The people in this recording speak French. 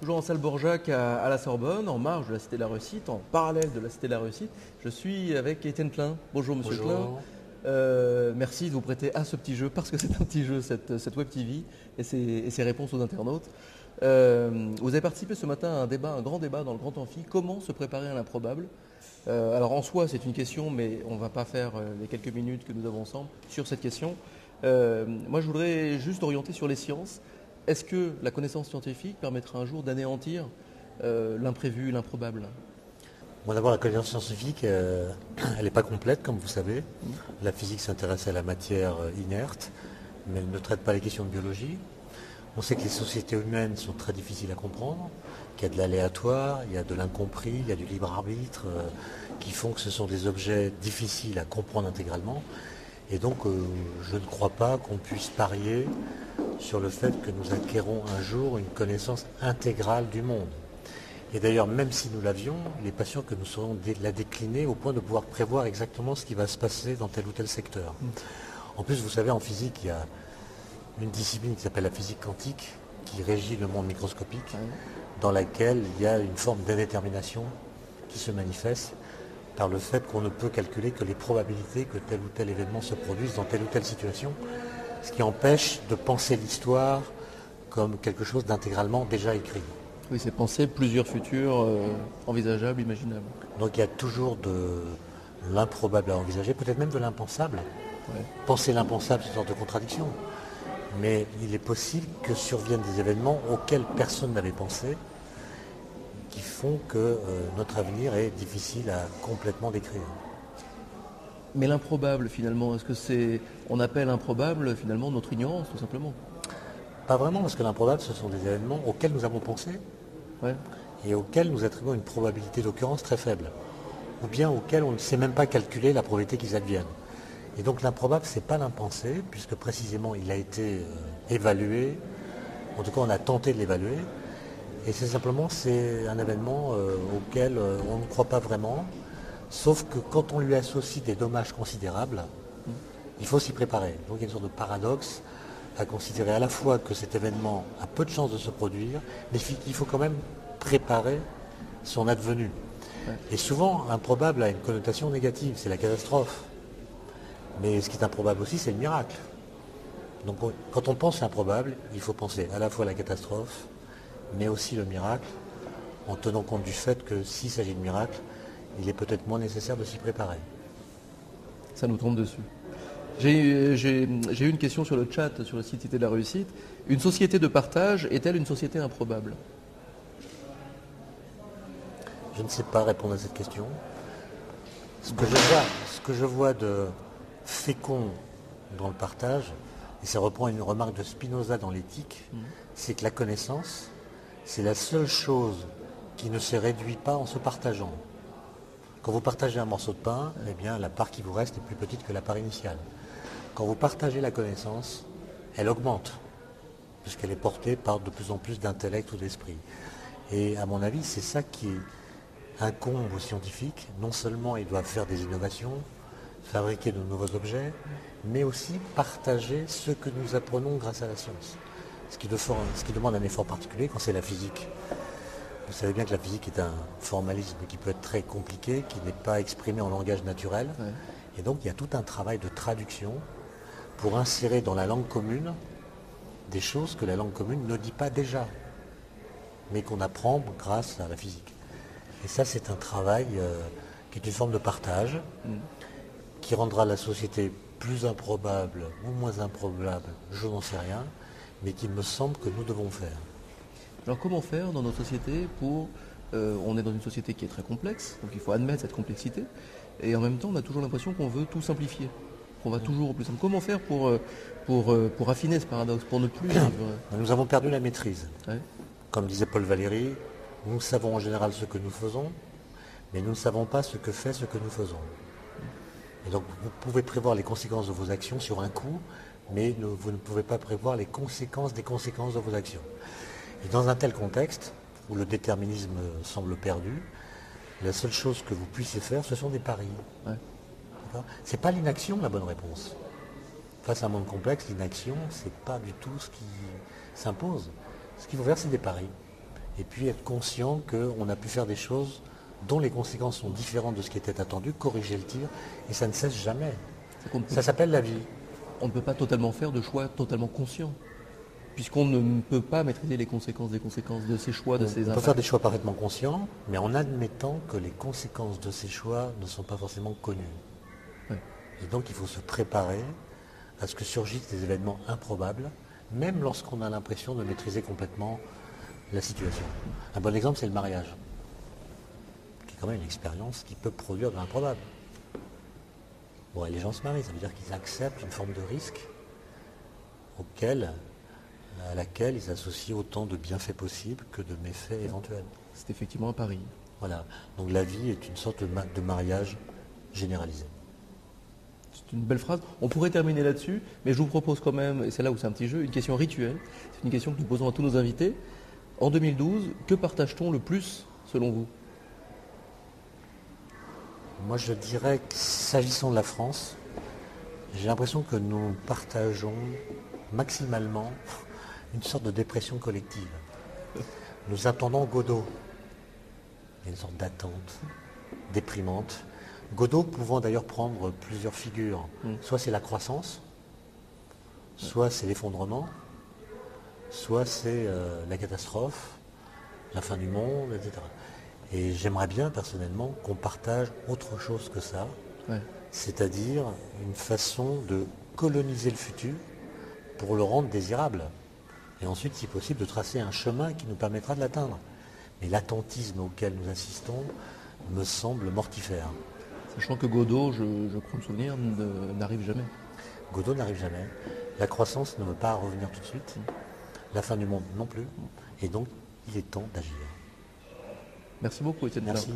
Toujours en salle Borjac à, la Sorbonne, en marge de la Cité de la Réussite, en parallèle de la Cité de la Réussite. Je suis avec Étienne Klein. Bonjour Monsieur Klein. Euh, merci de vous prêter à ce petit jeu, parce que c'est un petit jeu, cette, Web TV et ses, réponses aux internautes. Euh, vous avez participé ce matin à un débat, un grand débat dans le Grand Amphi. Comment se préparer à l'improbable? Euh, Alors en soi, c'est une question, mais on ne va pas faire les quelques minutes que nous avons ensemble sur cette question. moi, je voudrais juste orienter sur les sciences. Est-ce que la connaissance scientifique permettra un jour d'anéantir l'imprévu, l'improbable? Bon, d'abord, la connaissance scientifique, euh, elle n'est pas complète, comme vous savez. La physique s'intéresse à la matière euh, inerte, mais elle ne traite pas les questions de biologie. On sait que les sociétés humaines sont très difficiles à comprendre, qu'il y a de l'aléatoire, il y a de l'incompris, il y a du libre arbitre, euh, qui font que ce sont des objets difficiles à comprendre intégralement. Et donc, je ne crois pas qu'on puisse parier sur le fait que nous acquérons un jour une connaissance intégrale du monde. Et d'ailleurs, même si nous l'avions, les patients que nous saurions la décliner au point de pouvoir prévoir exactement ce qui va se passer dans tel ou tel secteur. Mm. En plus, vous savez, en physique, il y a une discipline qui s'appelle la physique quantique, qui régit le monde microscopique, dans laquelle il y a une forme d'indétermination qui se manifeste par le fait qu'on ne peut calculer que les probabilités que tel ou tel événement se produise dans telle ou telle situation, ce qui empêche de penser l'histoire comme quelque chose d'intégralement déjà écrit. Oui, c'est penser plusieurs futurs euh, envisageables, imaginables. Donc il y a toujours de l'improbable à envisager, peut-être même de l'impensable. Penser l'impensable, c'est une sorte de contradiction. Mais il est possible que surviennent des événements auxquels personne n'avait pensé, qui font que euh, notre avenir est difficile à complètement décrire. Mais l'improbable, finalement, est-ce que c'est. On appelle improbable, finalement, notre ignorance, tout simplement? Pas vraiment, parce que l'improbable, ce sont des événements auxquels nous avons pensé, et auxquels nous attribuons une probabilité d'occurrence très faible, ou bien auxquels on ne sait même pas calculer la probabilité qu'ils adviennent. Et donc l'improbable, ce n'est pas l'impensé, puisque précisément il a été euh, évalué, en tout cas on a tenté de l'évaluer, et c'est simplement c'est un événement euh, auquel euh, on ne croit pas vraiment, sauf que quand on lui associe des dommages considérables, il faut s'y préparer. Donc il y a une sorte de paradoxe à considérer à la fois que cet événement a peu de chances de se produire, mais qu'il faut quand même préparer son advenu. Et souvent, improbable a une connotation négative, c'est la catastrophe. Mais ce qui est improbable aussi, c'est le miracle. Donc quand on pense improbable, il faut penser à la fois la catastrophe, mais aussi le miracle, en tenant compte du fait que s'il s'agit de miracle, il est peut-être moins nécessaire de s'y préparer. Ça nous tombe dessus. J'ai eu une question sur le chat, sur le site Cité de la Réussite. Une société de partage est-elle une société improbable? Je ne sais pas répondre à cette question. Ce que je vois, ce que je vois de fécond dans le partage, et ça reprend une remarque de Spinoza dans l'éthique, mm. c'est que la connaissance, c'est la seule chose qui ne se réduit pas en se partageant. Quand vous partagez un morceau de pain, eh bien, la part qui vous reste est plus petite que la part initiale. Quand vous partagez la connaissance, elle augmente, puisqu'elle est portée par de plus en plus d'intellect ou d'esprit. Et à mon avis, c'est ça qui incombe aux scientifiques. Non seulement ils doivent faire des innovations, fabriquer de nouveaux objets, mais aussi partager ce que nous apprenons grâce à la science. Ce qui, demande un effort particulier quand c'est la physique. Vous savez bien que la physique est un formalisme qui peut être très compliqué, qui n'est pas exprimé en langage naturel. Et donc il y a tout un travail de traduction pour insérer dans la langue commune des choses que la langue commune ne dit pas déjà, mais qu'on apprend grâce à la physique. Et ça, c'est un travail euh, qui est une forme de partage, mm. qui rendra la société plus improbable ou moins improbable, je n'en sais rien, mais qui me semble que nous devons faire. Alors comment faire dans notre société pour... Euh, on est dans une société qui est très complexe, donc il faut admettre cette complexité, et en même temps on a toujours l'impression qu'on veut tout simplifier qu'on va toujours au plus simple. Comment faire pour, euh, pour, euh, pour affiner ce paradoxe, pour ne plus vivre Nous avons perdu la maîtrise. Comme disait Paul Valéry, nous savons en général ce que nous faisons, mais nous ne savons pas ce que fait ce que nous faisons. Et donc vous pouvez prévoir les conséquences de vos actions sur un coup, mais vous ne pouvez pas prévoir les conséquences des conséquences de vos actions. Et dans un tel contexte, où le déterminisme semble perdu, la seule chose que vous puissiez faire, ce sont des paris. Ce n'est pas l'inaction la bonne réponse. Face à un monde complexe, l'inaction, ce n'est pas du tout ce qui s'impose. Ce qu'il faut faire, c'est des paris. et puis être conscient qu'on a pu faire des choses dont les conséquences sont différentes de ce qui était attendu, corriger le tir, et ça ne cesse jamais. Ça s'appelle la vie. On ne peut pas totalement faire de choix totalement conscients, puisqu'on ne peut pas maîtriser les conséquences des conséquences de ces choix, de ces On peut faire des choix parfaitement conscients, mais en admettant que les conséquences de ces choix ne sont pas forcément connues. Et donc il faut se préparer à ce que surgissent des événements improbables, même lorsqu'on a l'impression de maîtriser complètement la situation. Un bon exemple, c'est le mariage, qui est quand même une expérience qui peut produire de l'improbable. Bon, les gens se marient, ça veut dire qu'ils acceptent une forme de risque auquel, à laquelle ils associent autant de bienfaits possibles que de méfaits éventuels. C'est effectivement un pari. Voilà. Donc la vie est une sorte de mariage généralisé. C'est une belle phrase. On pourrait terminer là-dessus, mais je vous propose quand même, et c'est là où c'est un petit jeu, une question rituelle. C'est une question que nous posons à tous nos invités. En 2012, que partage-t-on le plus selon vous? Moi je dirais que s'agissant de la France, j'ai l'impression que nous partageons maximalement une sorte de dépression collective. Nous attendons Godot. Une sorte d'attente déprimante Godot pouvant d'ailleurs prendre plusieurs figures. Mm. Soit c'est la croissance, soit c'est l'effondrement, soit c'est euh, la catastrophe, la fin du monde, etc. Et j'aimerais bien personnellement qu'on partage autre chose que ça, c'est-à-dire une façon de coloniser le futur pour le rendre désirable. Et ensuite, si possible, de tracer un chemin qui nous permettra de l'atteindre. Mais l'attentisme auquel nous assistons me semble mortifère. Sachant que Godot, je, crois me souvenir, n'arrive jamais. Godot n'arrive jamais. La croissance ne veut pas revenir tout de suite. La fin du monde non plus. Et donc, il est temps d'agir. Merci beaucoup, Étienne. Merci.